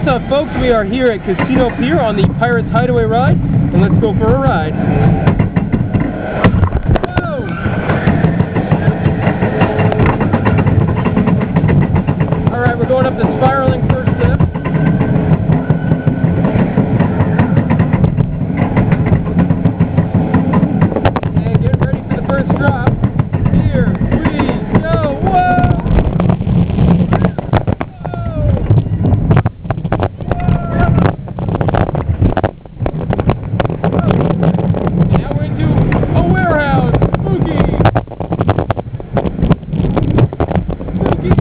What's up, folks? We are here at Casino Pier on the Pirates Hideaway ride, and let's go for a ride. Whoa! All right, we're going up the spiraling first lift. And get ready for the first drop. Here we go. Whoa! Now we're into a warehouse. Spooky. Spooky.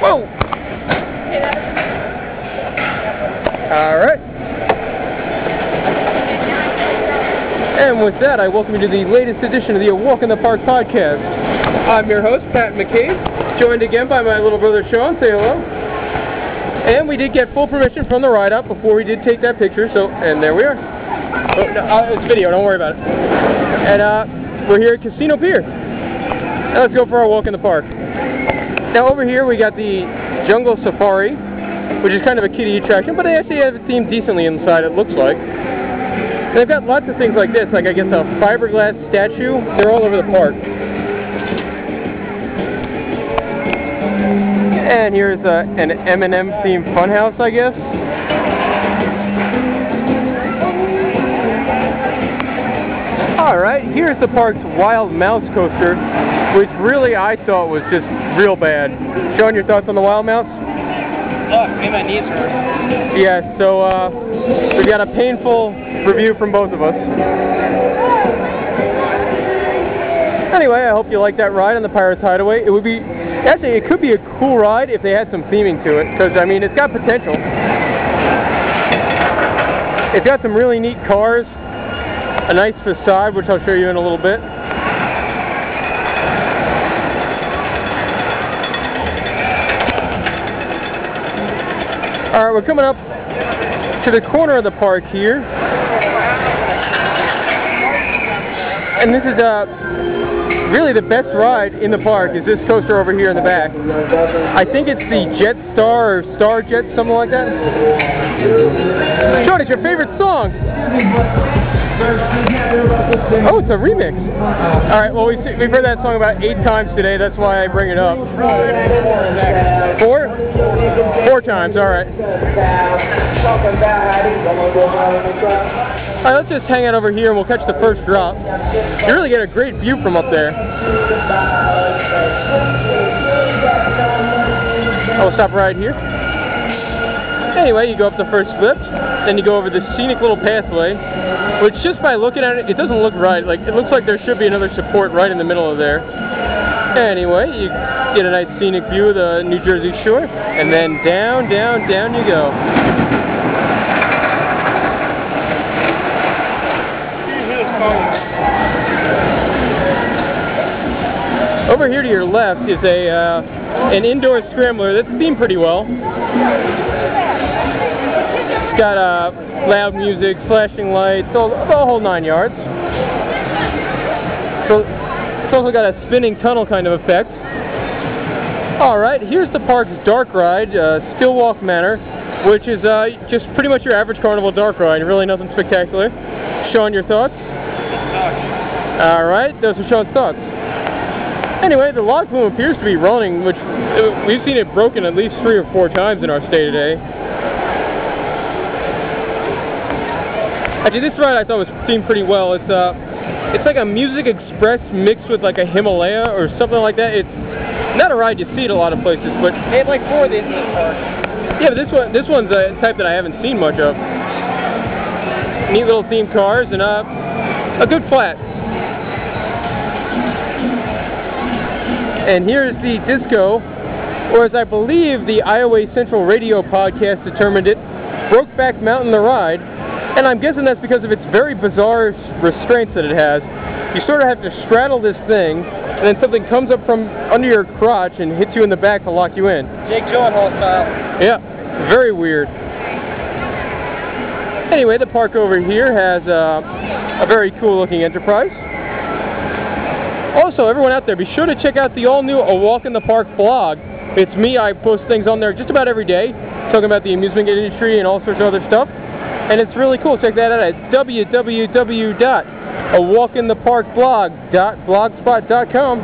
Whoa! All right. And with that, I welcome you to the latest edition of the A Walk in the Park podcast. I'm your host, Pat McCabe, joined again by my little brother Sean. Say hello. And we did get full permission from the ride up before we did take that picture, so, and there we are. Oh, no, uh, it's video, don't worry about it. And uh, we're here at Casino Pier. Now let's go for our walk in the park. Now over here we got the Jungle Safari, which is kind of a kiddie attraction, but they actually have it themed decently inside, it looks like. And they've got lots of things like this, like I guess a fiberglass statue. They're all over the park. And here's uh, an M&M themed funhouse, I guess. Alright, here's the park's Wild Mouse Coaster, which really I thought was just real bad. Sean, your thoughts on the Wild Mouse? Oh, made my knees hurt. Yeah, so uh, we got a painful review from both of us. Anyway, I hope you like that ride on the Pirates Hideaway. It would be, actually, it could be a cool ride if they had some theming to it, because, I mean, it's got potential. It's got some really neat cars, a nice facade, which I'll show you in a little bit. All right, we're coming up to the corner of the park here. And this is uh, really the best ride in the park is this coaster over here in the back. I think it's the Jet Star or Star Jet, something like that. It's your favorite song. Oh, it's a remix. All right, well, we've, we've heard that song about eight times today. That's why I bring it up. Four? Four times, all right. All right, let's just hang out over here and we'll catch the first drop. You really get a great view from up there. I'll stop right here. Anyway, you go up the first lift, then you go over the scenic little pathway, which just by looking at it, it doesn't look right. Like, it looks like there should be another support right in the middle of there. Anyway, you get a nice scenic view of the New Jersey shore, and then down, down, down you go. Over here to your left is a uh, an indoor scrambler that's themed pretty well. Got uh, loud music, flashing lights, all, the whole nine yards. So it's also got a spinning tunnel kind of effect. All right, here's the park's dark ride, uh, Stillwalk Manor, which is uh, just pretty much your average carnival dark ride, really nothing spectacular. Sean, your thoughts? All right, those are Sean's thoughts. Anyway, the log flume appears to be running, which uh, we've seen it broken at least three or four times in our stay today. Actually, this ride I thought was themed pretty well. It's uh, it's like a Music Express mixed with like a Himalaya or something like that. It's not a ride you see at a lot of places, but They have like four of these in the park. yeah, but this one this one's a type that I haven't seen much of. Neat little themed cars and uh, a good flat. And here's the Disk'O, or as I believe the Iowa Central Radio podcast determined it, Brokeback Mountain the Ride. And I'm guessing that's because of its very bizarre restraints that it has. You sort of have to straddle this thing, and then something comes up from under your crotch and hits you in the back to lock you in. Jake Gyllenhaal style. Yeah, very weird. Anyway, the park over here has uh, a very cool looking enterprise. Also, everyone out there, be sure to check out the all new A Walk in the Park blog. It's me, I post things on there just about every day, talking about the amusement industry and all sorts of other stuff. And it's really cool. Check that out at www.awalkintheparkblog.blogspot.com.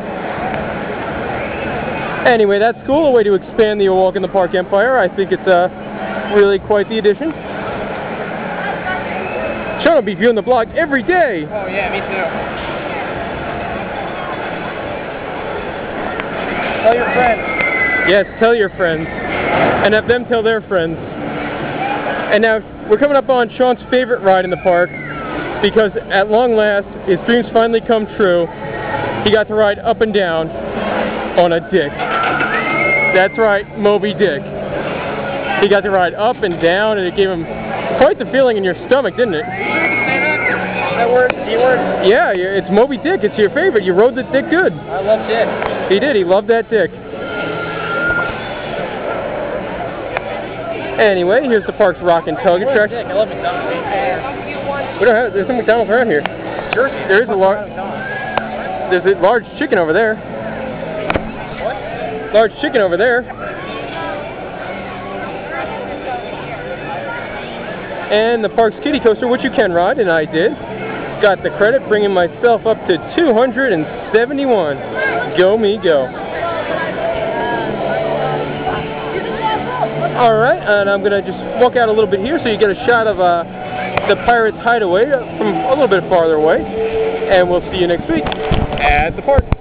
Anyway, that's cool. A way to expand the Walk in the Park empire. I think it's uh, really quite the addition. Sean will be viewing the blog every day. Oh yeah, me too. Tell your friends. Yes, tell your friends. And have them tell their friends. And now, we're coming up on Sean's favorite ride in the park because at long last, his dreams finally come true. He got to ride up and down on a dick. That's right, Moby Dick. He got to ride up and down, and it gave him quite the feeling in your stomach, didn't it? That word, D word. Yeah, yeah, it's Moby Dick. It's your favorite. You rode the dick good. I love Dick. He did. He loved that dick. Anyway, here's the park's Rockin' Tug attraction. I love McDonald's. We don't have. There's some McDonald's around here. There is a large. There's a large chicken over there. What? Large chicken over there. And the park's kiddie coaster, which you can ride, and I did. Got the credit, bringing myself up to 271. Go me, go. All right, and I'm gonna just walk out a little bit here so you get a shot of uh, the Pirates Hideaway from a little bit farther away. And we'll see you next week at the park.